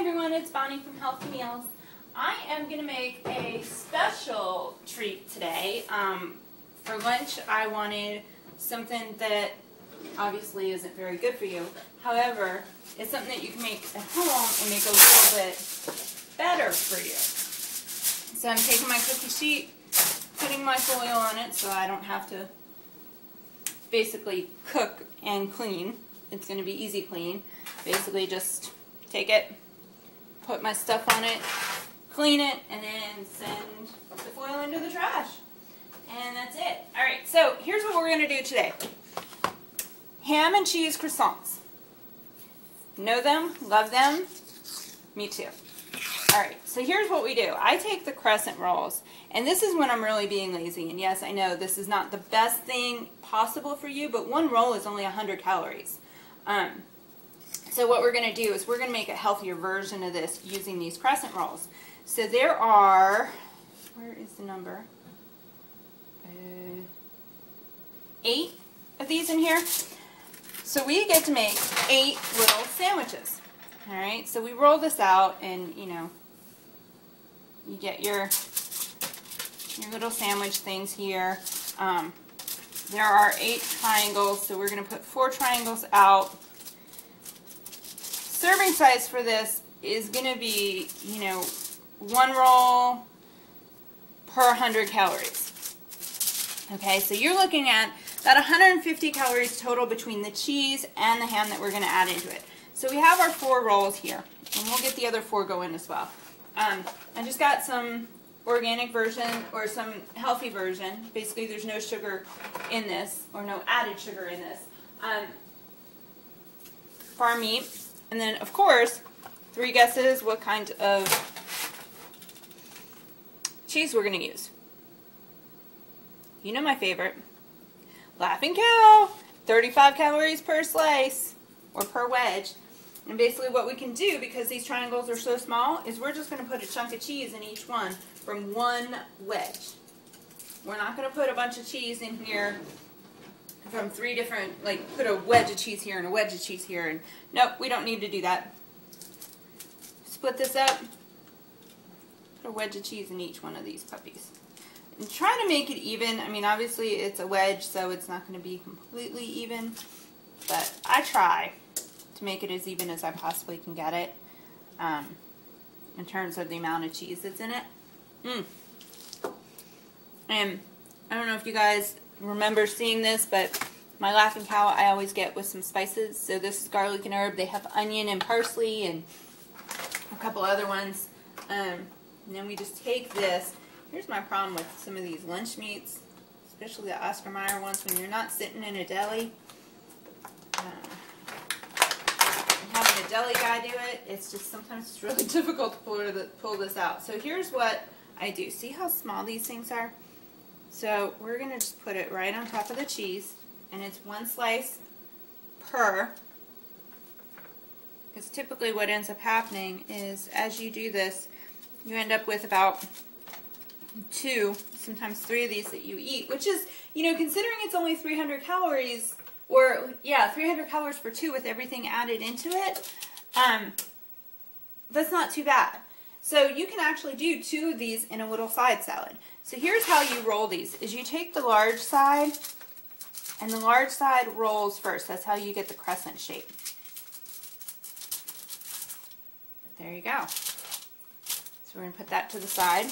everyone, it's Bonni from Healthy Meals. I am going to make a special treat today. Um, for lunch, I wanted something that obviously isn't very good for you. However, it's something that you can make at home and make a little bit better for you. So I'm taking my cookie sheet, putting my foil on it so I don't have to basically cook and clean. It's going to be easy clean. Basically just take it, put my stuff on it, clean it, and then send the foil into the trash. And that's it. Alright, so here's what we're going to do today. Ham and cheese croissants. Know them? Love them? Me too. Alright, so here's what we do. I take the crescent rolls, and this is when I'm really being lazy. And yes, I know this is not the best thing possible for you, but one roll is only 100 calories. Um, so what we're going to do is we're going to make a healthier version of this using these crescent rolls. So there are, where is the number? Uh, eight of these in here. So we get to make eight little sandwiches. All right, so we roll this out and, you know, you get your, your little sandwich things here. Um, there are eight triangles, so we're going to put four triangles out serving size for this is going to be, you know, one roll per 100 calories. Okay, so you're looking at about 150 calories total between the cheese and the ham that we're going to add into it. So we have our four rolls here, and we'll get the other four going as well. Um, I just got some organic version or some healthy version. Basically, there's no sugar in this, or no added sugar in this. Um, farm meat, and then, of course, three guesses what kind of cheese we're going to use. You know my favorite. Laughing Cow. 35 calories per slice or per wedge. And basically what we can do, because these triangles are so small, is we're just going to put a chunk of cheese in each one from one wedge. We're not going to put a bunch of cheese in here from three different, like put a wedge of cheese here and a wedge of cheese here. And nope, we don't need to do that. Split this up. Put a wedge of cheese in each one of these puppies. And try to make it even. I mean, obviously it's a wedge, so it's not going to be completely even. But I try to make it as even as I possibly can get it. Um, in terms of the amount of cheese that's in it. Mmm. And I don't know if you guys remember seeing this, but my Laughing Cow I always get with some spices. So this is garlic and herb. They have onion and parsley and a couple other ones. Um, and then we just take this. Here's my problem with some of these lunch meats, especially the Oscar Mayer ones, when you're not sitting in a deli. Um, having a deli guy do it, it's just sometimes it's really difficult to pull, the, pull this out. So here's what I do. See how small these things are? So we're going to just put it right on top of the cheese, and it's one slice per, because typically what ends up happening is as you do this, you end up with about two, sometimes three of these that you eat, which is, you know, considering it's only 300 calories, or, yeah, 300 calories for two with everything added into it, um, that's not too bad. So you can actually do two of these in a little side salad. So here's how you roll these, is you take the large side, and the large side rolls first. That's how you get the crescent shape. There you go. So we're going to put that to the side.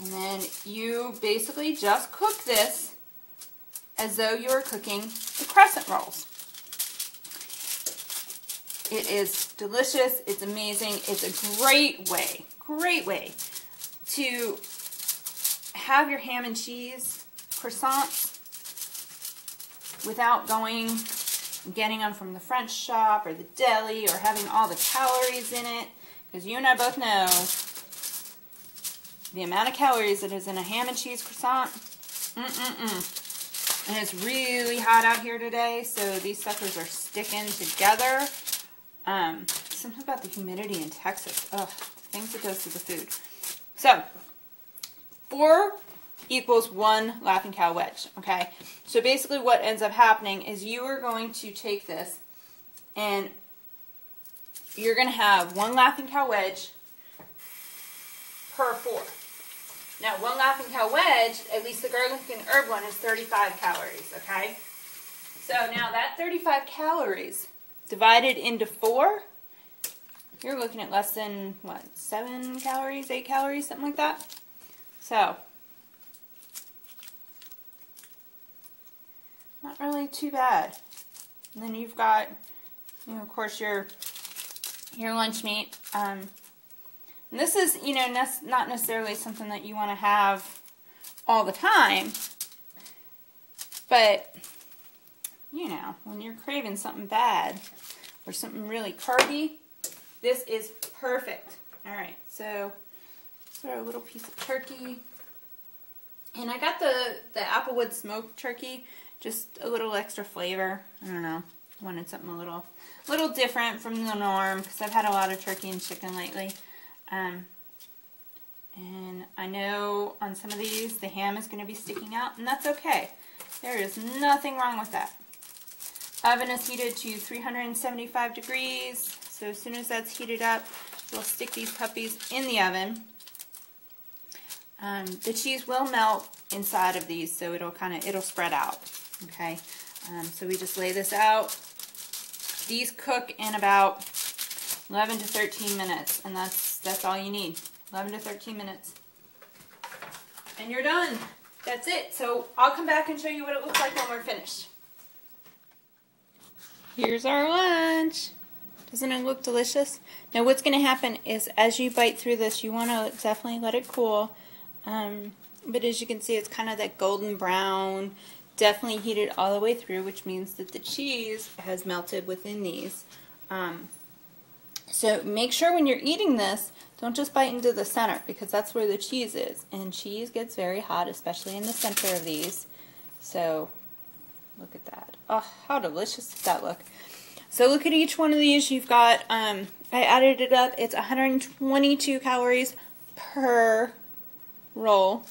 And then you basically just cook this as though you were cooking the crescent rolls. It is delicious. It's amazing. It's a great way, great way to have your ham and cheese croissants without going getting them from the French shop or the deli or having all the calories in it. Because you and I both know the amount of calories that is in a ham and cheese croissant. Mm-mm-mm. And it's really hot out here today, so these suckers are sticking together. Um, something about the humidity in Texas. Ugh, things it goes to the food. So, four equals one Laughing Cow wedge, okay? So basically what ends up happening is you are going to take this and you're going to have one Laughing Cow wedge per four. Now, one Laughing Cow wedge, at least the garlic and herb one, is 35 calories, okay? So now that 35 calories divided into four, you're looking at less than, what, seven calories, eight calories, something like that? So, not really too bad. And then you've got, you know, of course, your your lunch meat. Um, this is, you know, not necessarily something that you want to have all the time, but, you know, when you're craving something bad or something really carby, this is perfect. All right, so a little piece of turkey. And I got the, the Applewood smoked turkey, just a little extra flavor. I don't know, wanted something a little, little different from the norm because I've had a lot of turkey and chicken lately. Um, and I know on some of these the ham is going to be sticking out, and that's okay. There is nothing wrong with that. Oven is heated to 375 degrees, so as soon as that's heated up, we'll stick these puppies in the oven. Um, the cheese will melt inside of these, so it'll kind of, it'll spread out, okay? Um, so we just lay this out. These cook in about 11 to 13 minutes, and that's that's all you need. 11 to 13 minutes. And you're done. That's it. So I'll come back and show you what it looks like when we're finished. Here's our lunch. Doesn't it look delicious? Now what's going to happen is as you bite through this, you want to definitely let it cool. Um, but as you can see, it's kind of that golden brown, definitely heated all the way through, which means that the cheese has melted within these. Um, so make sure when you're eating this, don't just bite into the center because that's where the cheese is. And cheese gets very hot, especially in the center of these. So look at that. Oh, how delicious does that look. So look at each one of these. You've got, um, I added it up. It's 122 calories per roll.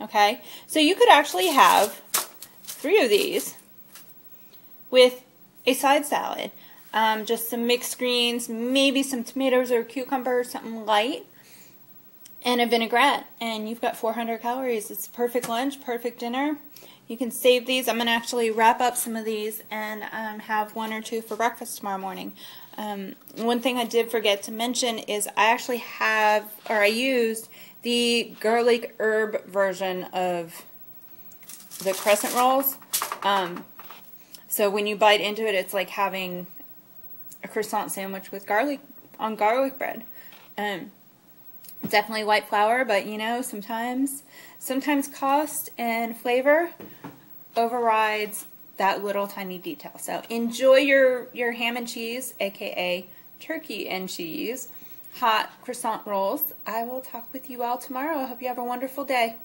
Okay, so you could actually have three of these with a side salad um, just some mixed greens, maybe some tomatoes or cucumbers, something light, and a vinaigrette. And you've got 400 calories. It's perfect lunch, perfect dinner. You can save these. I'm going to actually wrap up some of these and um, have one or two for breakfast tomorrow morning. Um, one thing I did forget to mention is I actually have, or I used, the garlic herb version of the crescent rolls. Um, so when you bite into it, it's like having a croissant sandwich with garlic on garlic bread. Um, definitely white flour, but you know, sometimes sometimes cost and flavor overrides that little tiny detail. So enjoy your your ham and cheese, aka turkey and cheese, hot croissant rolls. I will talk with you all tomorrow. I hope you have a wonderful day.